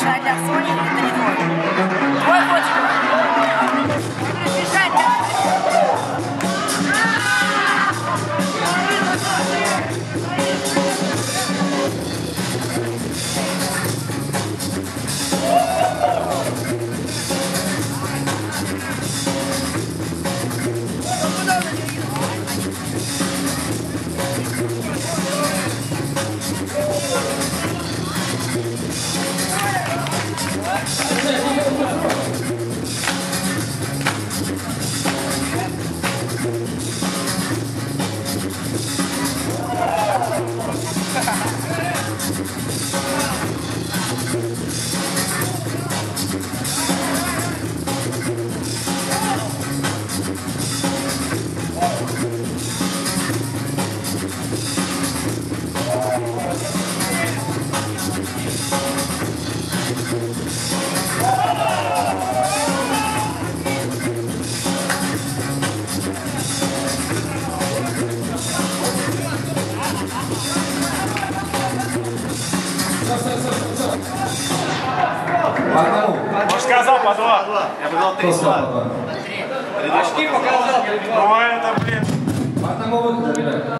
Schneider nach vorne. Ha ha ha! По одному. Он сказал по два. Я бы дал Кто три сказал два. по два? Очки показал. Ну это, блин. По одному выходу, ребят.